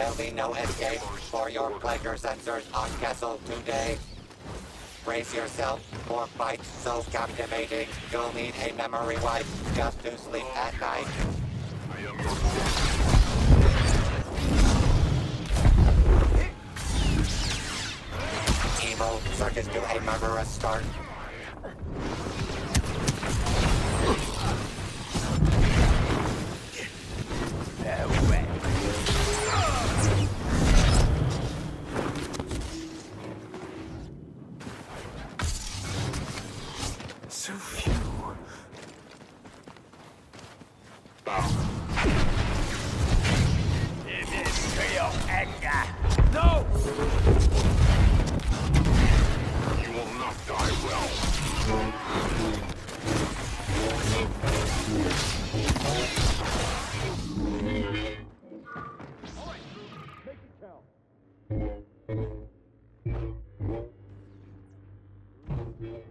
There'll be no escape for your pleasure sensors on Kessel today. Brace yourself for fights so captivating, you'll need a memory wipe just to sleep at night. Evil surges to a murderous start. No! You will not die well. I'm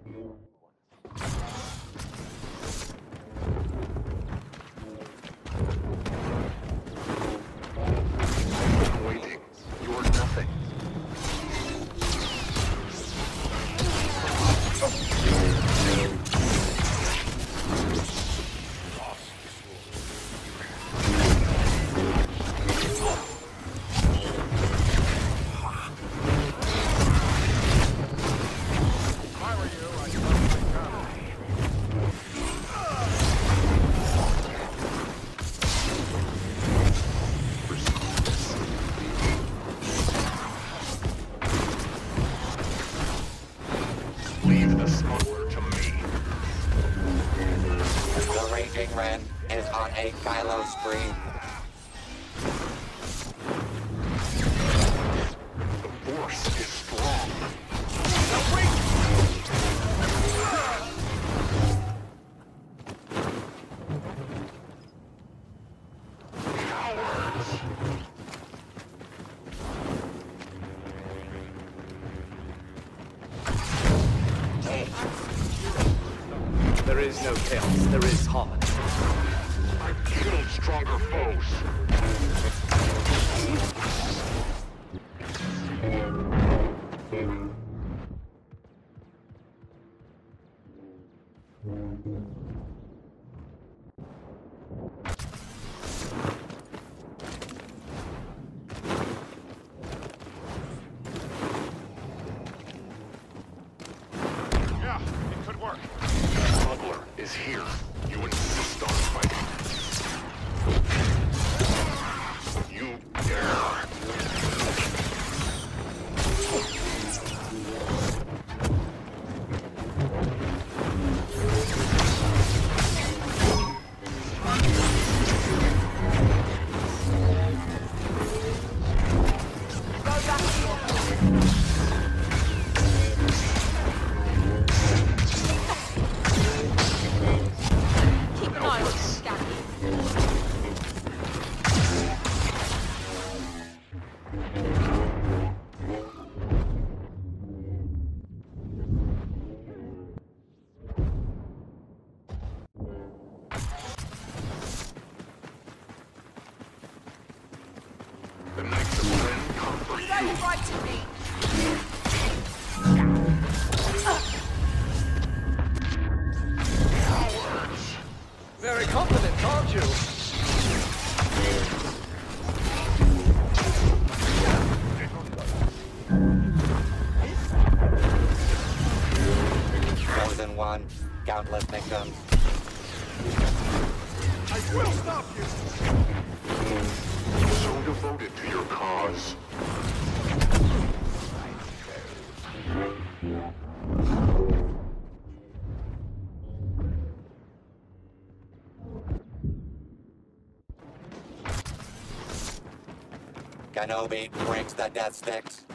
The Raging is on a Kylo spree. The force is strong. Cowards! There is no chaos, there is harmony. Stronger foes. Yeah, Very confident, aren't you? Chosen one, countless victims. I will stop you! So devoted to your cause. Kenobi brings the death sticks.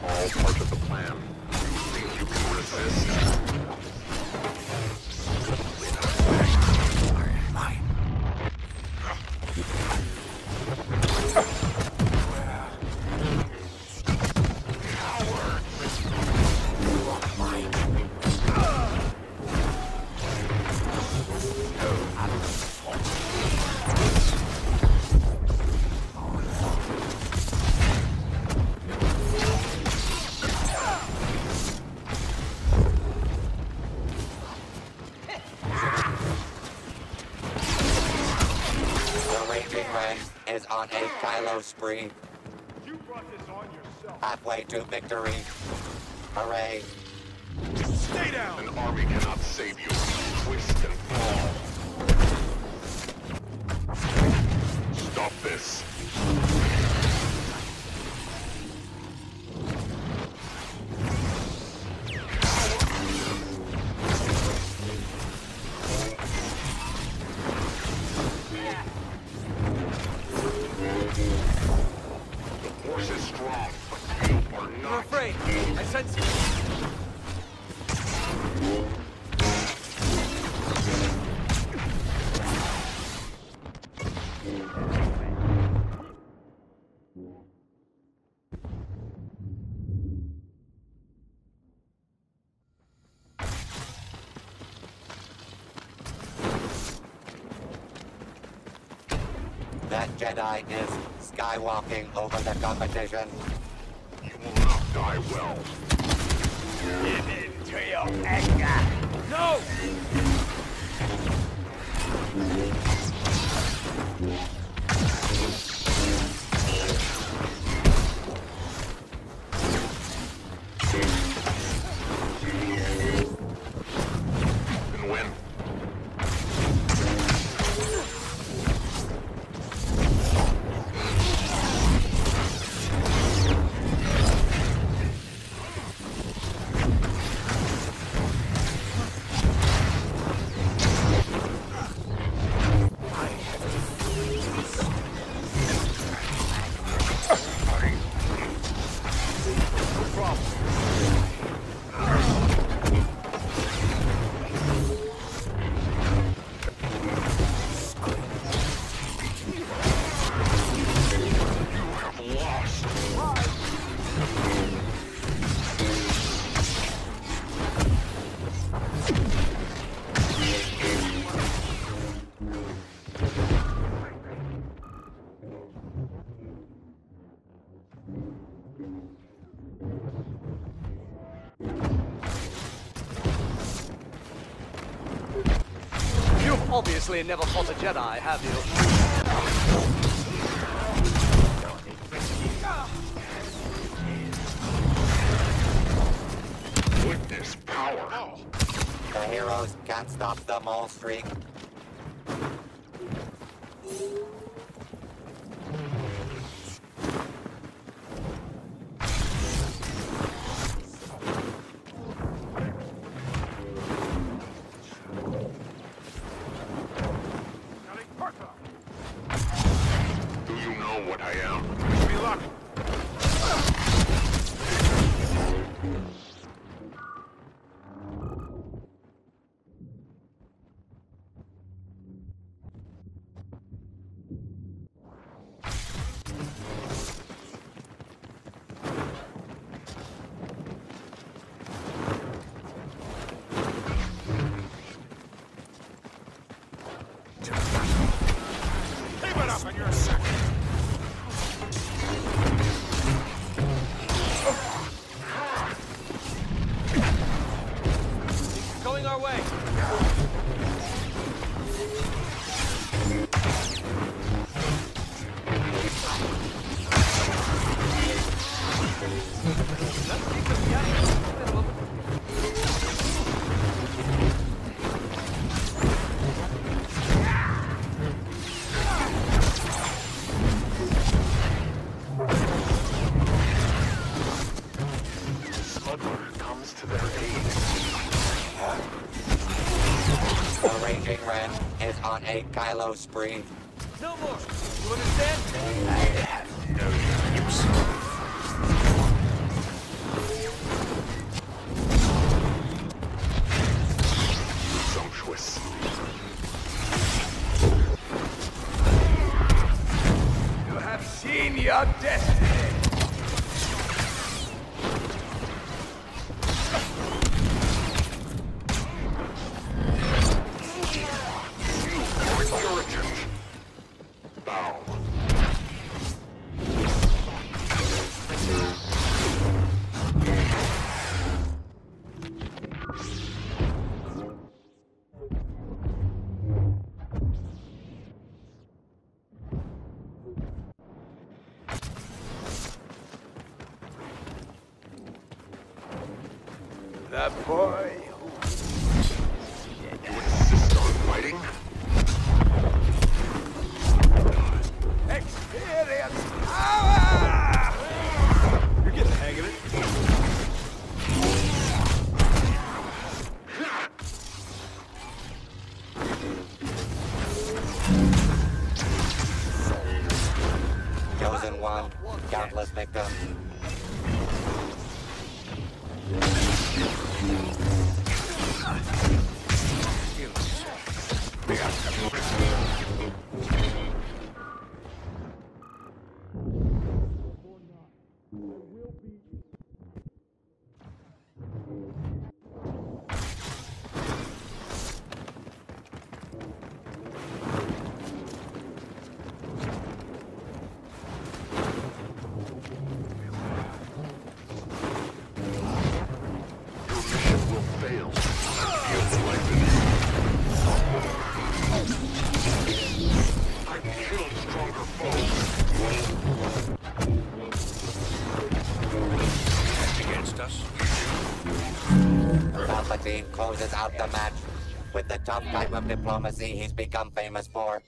All part of the plan. You think you can resist? On a Kylo spree, You brought this on yourself. halfway to victory. Hooray. Stay down! An army cannot save you. Twist and fall. Stop this. Jedi is skywalking over the competition. You will not die well. Give in to your anger. Obviously never fought a Jedi, have you? Witness power. The heroes can't stop the Maul streak. In your second! The Raging Ren is on a Kylo spree. No more. You understand? No use. Sumptuous. You have seen your destiny. That boy. Merda! the tough type of diplomacy he's become famous for.